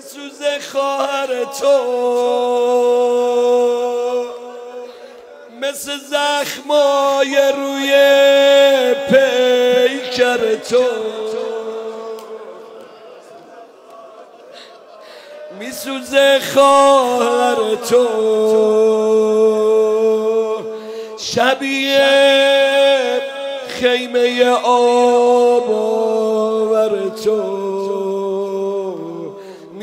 میسوزه خواهر تو. مثل زخمای روی پیکر تو. میسوزه خواهر تو. شبیه خیمه آب آور تو.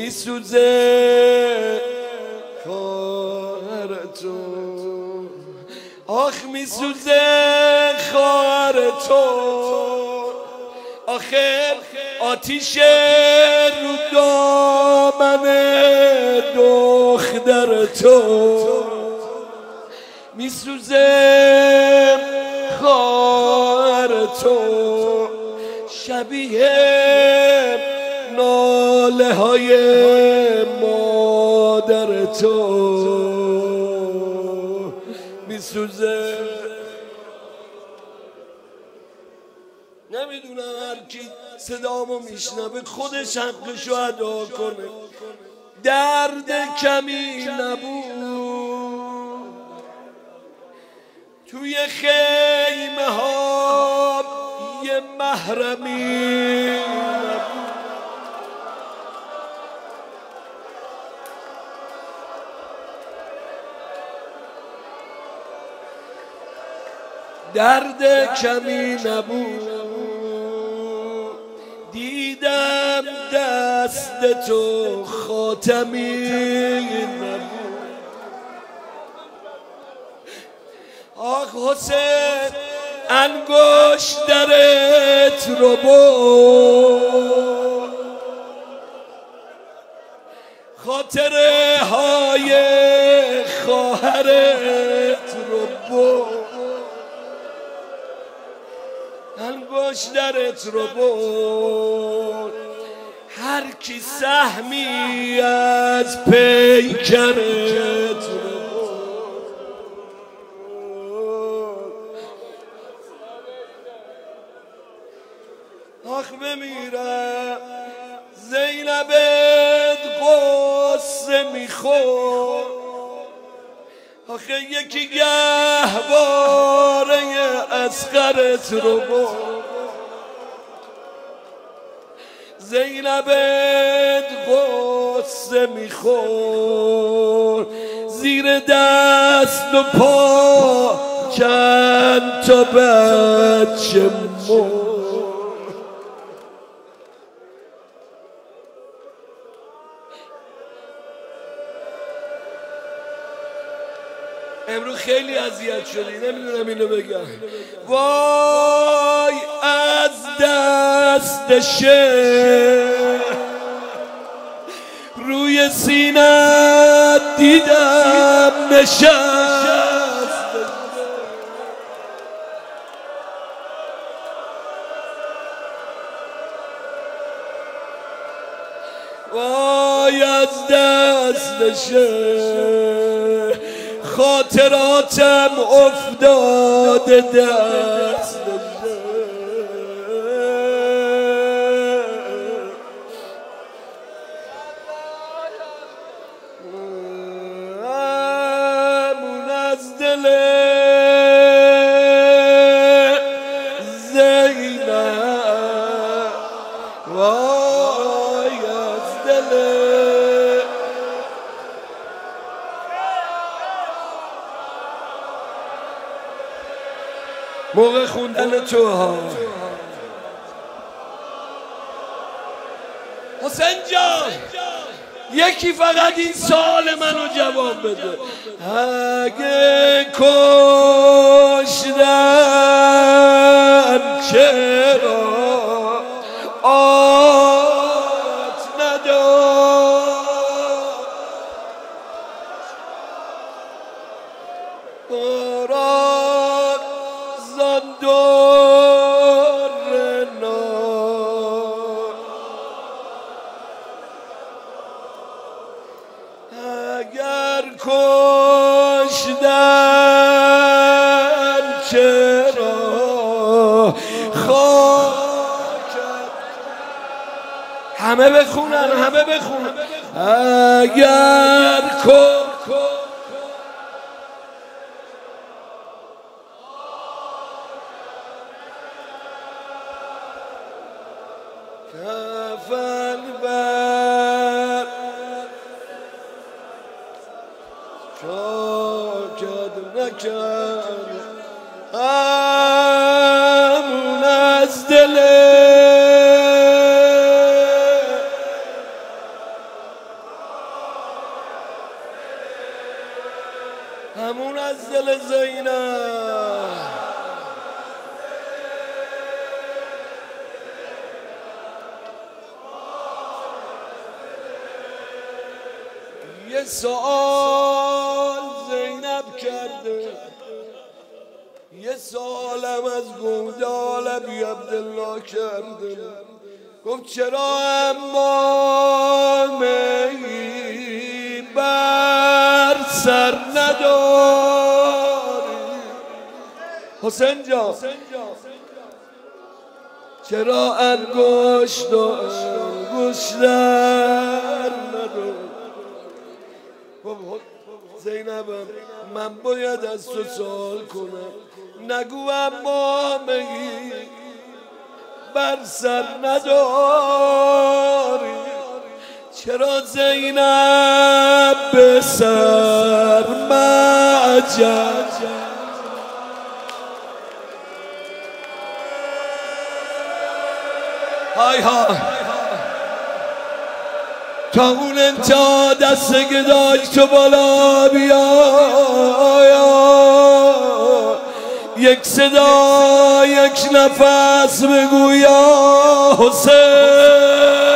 میسوزه. خواهر تو آخ میسوزه خواهر تو آخر آتیش رو دامن دختر تو میسوزه خواهر تو شبیه ناله های مادر تو میسوزه. نمی‌دونم هر کی صدامو میشنوه خودش حقشو ادا کنه. درد کمی نبود. توی خیمه ها یه محرمی درد کمی نبود. دیدم دست تو خاتمی نبود. آخ حسین انگشترت رو بود خاطره های خواهرت. انگشترت رو بود هر کی سهمی از پیکرت رو آخ بمیرم زینبت قصه میخور آخه یکی گهواره اسقرت رو بود زینبت قصه میخور زیر دست و پا چند تا بچه مور امروز خیلی اذیت شدی نمی‌دونم اینو بگم. وای از دست شه روی سینه دیدم نشست. وای از دستشه خاطراتم افتاده دست. موقع خوندن تو ها. حسین جان. یکی فقط این سال منو جواب بده. اگه کشتن چرا آت مراد زندور همه بخونن همه بخونن. اگر کن کفن بر شاکد نکرد همون از دل زینب. یه سوال زینب کرده. یه سوالم از گودال ابی عبدالله کرده. گفت چرا اما بر سر نداری. حسین جان چرا انگشت و انگشتر نداری؟ زینبم من باید از تو سوال کنم. نگو اما بر سر نداری. چرا زینب به سر مجد های های تا اون انتا دست گدای تو بالا بیا. یک صدا یک نفس بگو یا حسین.